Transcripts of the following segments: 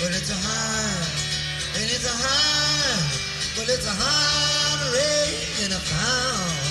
Well, it's a high, and it's a high, well, it's a high rain in a pound.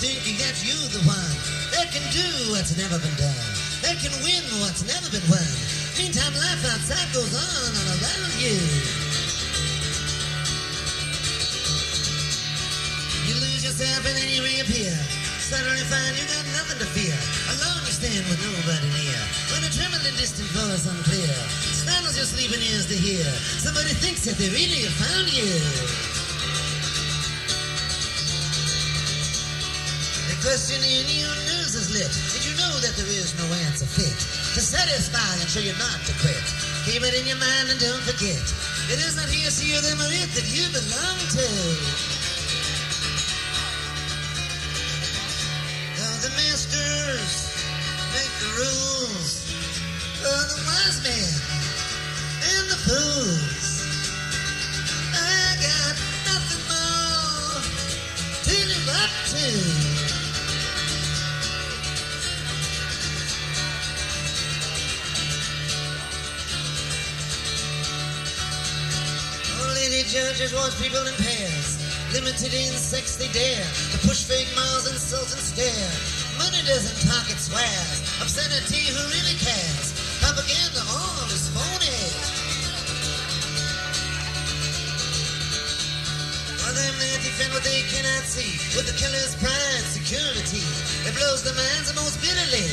Thinking that you the one that can do what's never been done, that can win what's never been won. Meantime, life outside goes on all around you. You lose yourself and then you reappear. Suddenly find you got nothing to fear. Alone you stand with nobody near. When a trembling distant voice unclear startles your sleeping ears to hear. Somebody thinks that they really have found you. Question in your nose is lit. Did you know that there is no answer fit to satisfy and show you not to quit? Keep it in your mind and don't forget. It is not here, see you, them, or it that you belong to. Now the masters make the rules for the wise men and the fools. I got nothing more to live up to. Judges watch people in pairs. Limited in sex they dare to push fake miles, insult and stare. Money doesn't talk, it swears. Obscenity, who really cares? Propaganda, all is phony. For them that defend what they cannot see, with the killer's pride, security, it blows the minds the most bitterly.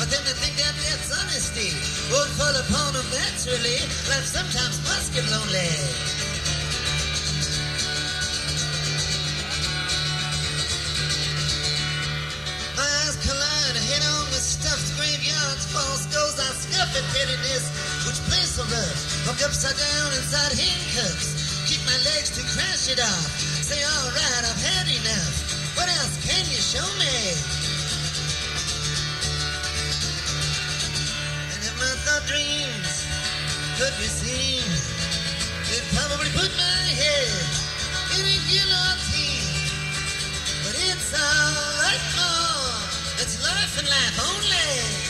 But then they think that that's honesty won't fall upon them naturally. Life sometimes must get lonely. Graveyards, false goals. I scuff at pettiness, which plays so rough. Walk upside down inside handcuffs. Keep my legs to crash it off. Say, all right, I've had enough. What else can you show me? And if my thought dreams could be seen, they'd probably put my head in a guillotine. But it's alright, more. It's life and life only.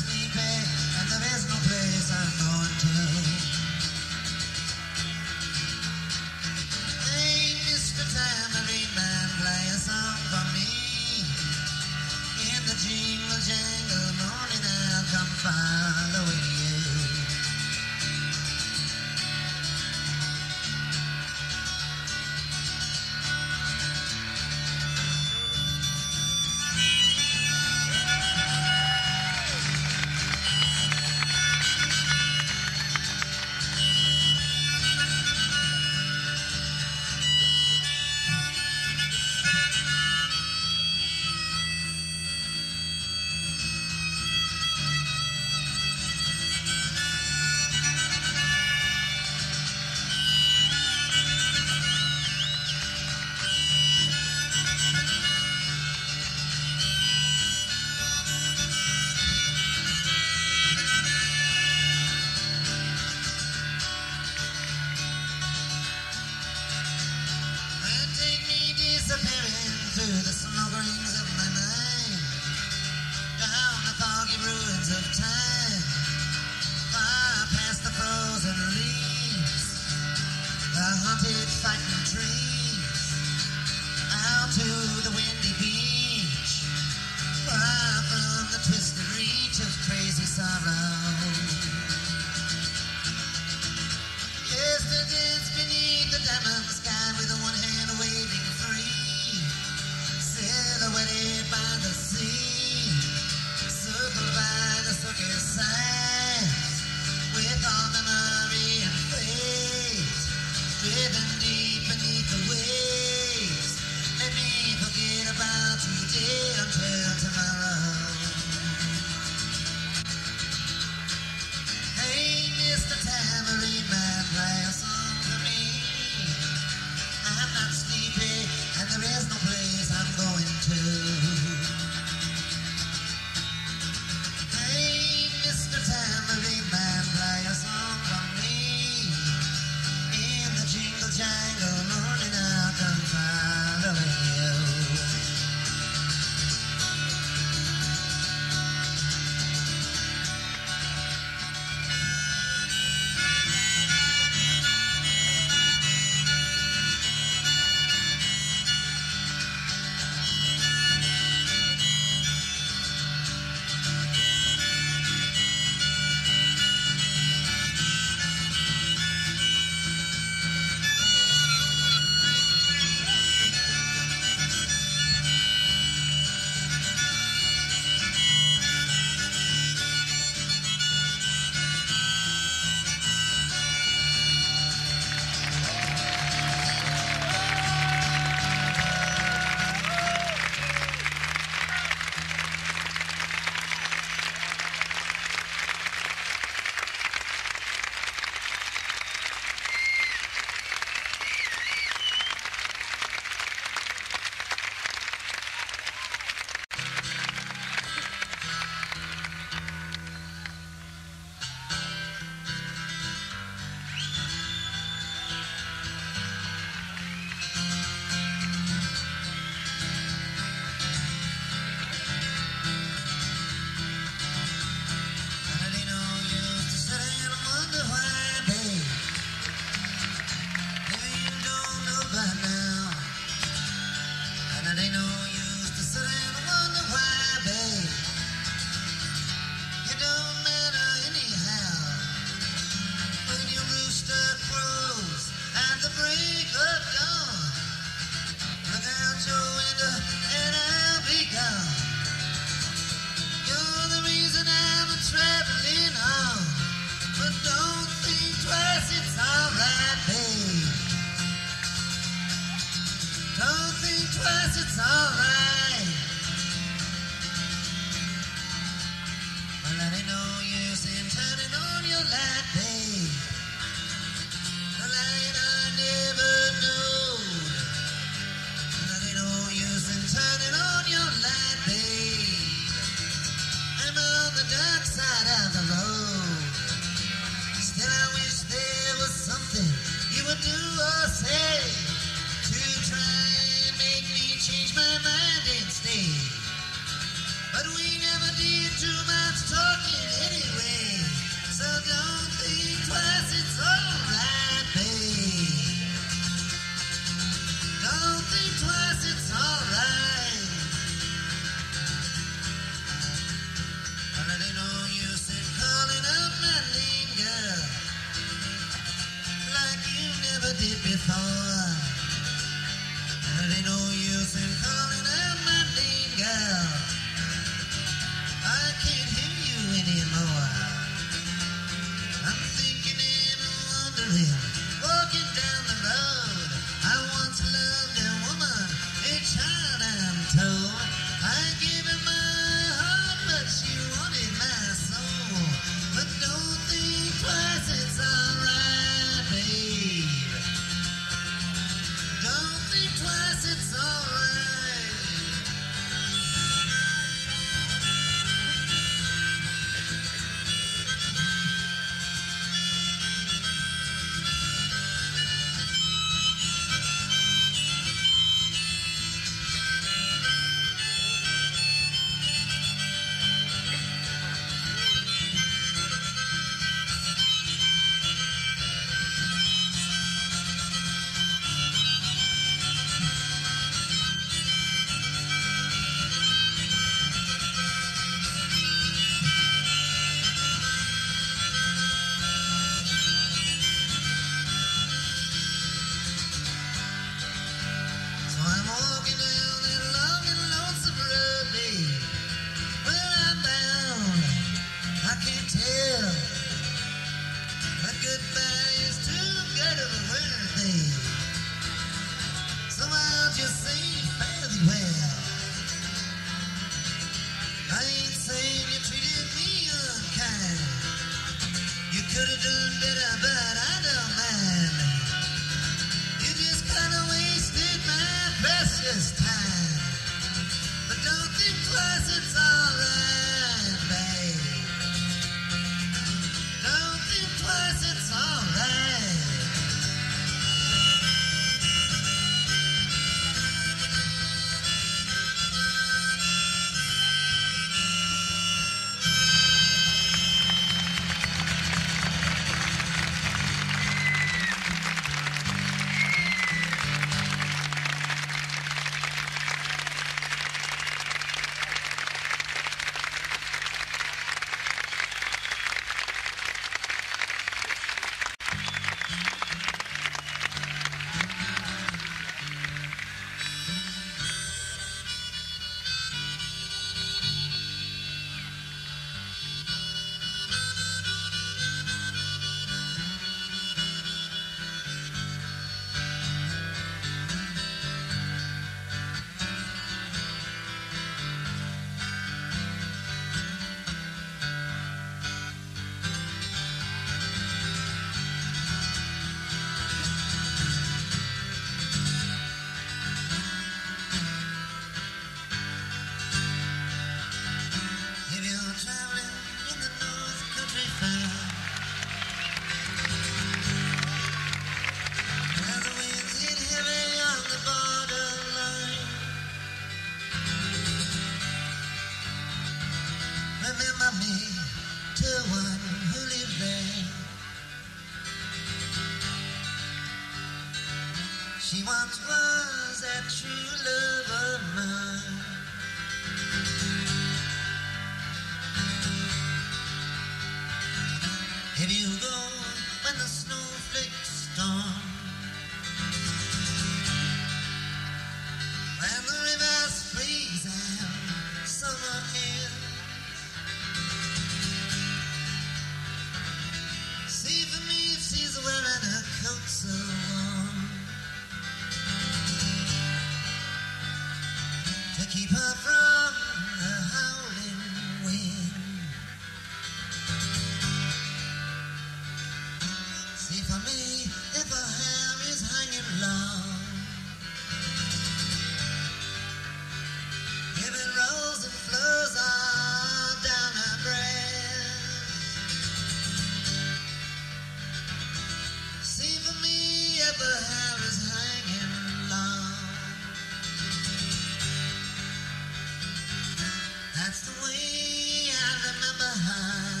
That's the way I remember her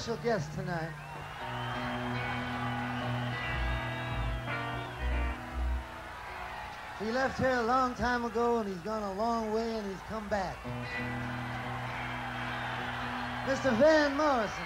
special guest tonight. He left here a long time ago and he's gone a long way and he's come back. Mr. Van Morrison.